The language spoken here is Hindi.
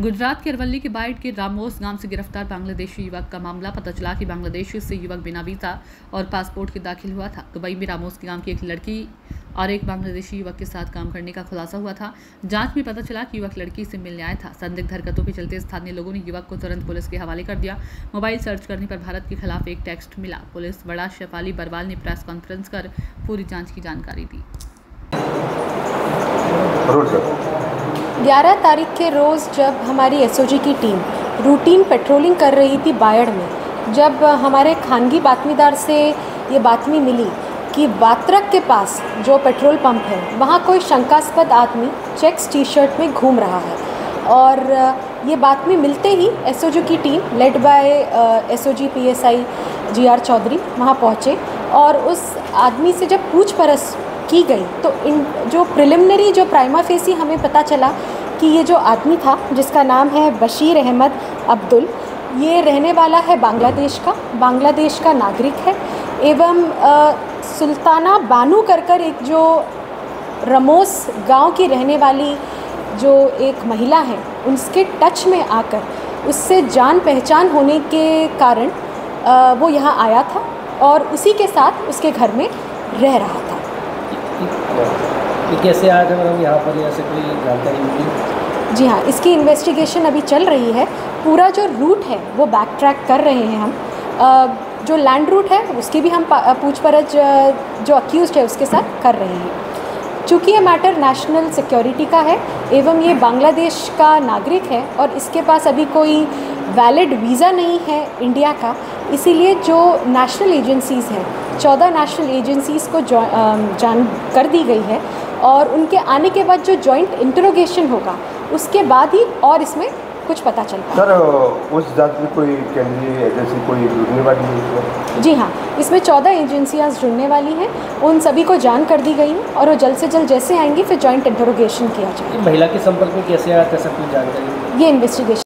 गुजरात के अरवली के बाइट के रामोस गाँव से गिरफ़्तार बांग्लादेशी युवक का मामला, पता चला कि बांग्लादेश से युवक बिना वीज़ा और पासपोर्ट के दाखिल हुआ था। दुबई में रामोस के गाँव की एक लड़की और एक बांग्लादेशी युवक के साथ काम करने का खुलासा हुआ था। जाँच में पता चला कि युवक लड़की से मिलने आया था। संदिग्ध हरकतों के चलते स्थानीय लोगों ने युवक को तुरंत पुलिस के हवाले कर दिया। मोबाइल सर्च करने पर भारत के खिलाफ एक टेक्स्ट मिला। पुलिस बड़ा शेफाली बरवाल ने प्रेस कॉन्फ्रेंस कर पूरी जाँच की जानकारी दी। 11 तारीख के रोज़ जब हमारी एसओजी की टीम रूटीन पेट्रोलिंग कर रही थी बायड़ में, जब हमारे खानगी बातमीदार से ये बातमी मिली कि वात्रक के पास जो पेट्रोल पंप है, वहाँ कोई शंकास्पद आदमी चेक्स टी शर्ट में घूम रहा है। और ये बातमी मिलते ही एसओजी की team led by SOG PSI G R Chaudhary वहाँ पहुँचे और उस आदमी से जब पूछ परछ की गई। तो इन जो प्रिलिमिनरी जो प्राइमा फेसी हमें पता चला कि ये जो आदमी था जिसका नाम है बशीर अहमद अब्दुल ये रहने वाला है बांग्लादेश का। बांग्लादेश का नागरिक है एवं अ, सुल्ताना बानू कर कर एक जो रमोस गाँव की रहने वाली जो एक महिला है उसके टच में आकर उससे जान पहचान होने के कारण अ, वो यहाँ आया था और उसी के साथ उसके घर में रह रहा था। ये कैसे आया था मैडम यहाँ पर ऐसे कोई जानकारी मिली? जी हाँ इसकी इन्वेस्टिगेशन अभी चल रही है। पूरा जो रूट है वो बैक ट्रैक कर रहे हैं हम। अ, जो लैंड रूट है उसकी भी हम पा- पूछपरछ अ, जो अक्यूज़ है उसके साथ कर रहे हैं। चूँकि ये मैटर नेशनल सिक्योरिटी का है एवं ये बांग्लादेश का नागरिक है और इसके पास अभी कोई वैलिड वीज़ा नहीं है इंडिया का इसीलिए जो नेशनल एजेंसीज़ हैं चौदह नेशनल एजेंसीज़ को जॉ- जान कर दी गई है और उनके आने के बाद जो जॉइंट इंटरोगेशन होगा उसके बाद ही और इसमें कुछ पता चल पाएगा सर उस जाँच में कोई केंद्रीय एजेंसी कोई जुड़ने वाली है जी हाँ इसमें चौदह एजेंसियाँ जुड़ने वाली हैं उन सभी को जान कर दी गई है और वो जल्द से जल्द जैसे आएँगी फिर जॉइंट इंटरोगेशन किया जाए महिला के संपर्क में कैसे आया सब कुछ जानकारी? ये इन्वेस्टिगेशन